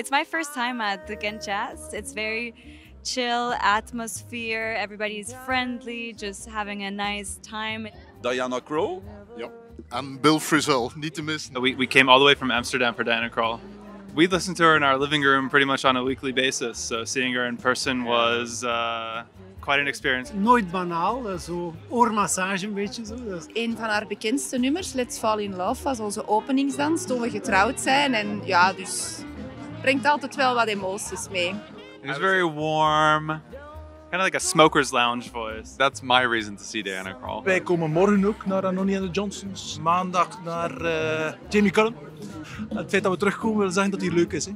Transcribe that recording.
It's my first time at the Ghent Jazz. It's very chill atmosphere. Everybody's friendly, just having a nice time. Diana Krall. And Bill Frisell, niet te missen. We, we came all the way from Amsterdam for Diana Krall. We listened to her in our living room pretty much on a weekly basis, so seeing her in person was uh, quite an experience. Nooit banaal, eh, zo oormassage een beetje zo. Dat is- Een van haar bekendste nummers, Let's Fall in Love, was onze openingsdans toen we getrouwd zijn. En ja, dus brengt altijd wel wat emoties mee. It was very warm, kind of like a smoker's lounge voice. That's my reason to see Diana Krall. Wij komen morgen ook naar Anoni and the Johnsons. Maandag naar eh, Jamie Cullum. Het feit dat we terugkomen wil zeggen dat hij leuk is. Hè.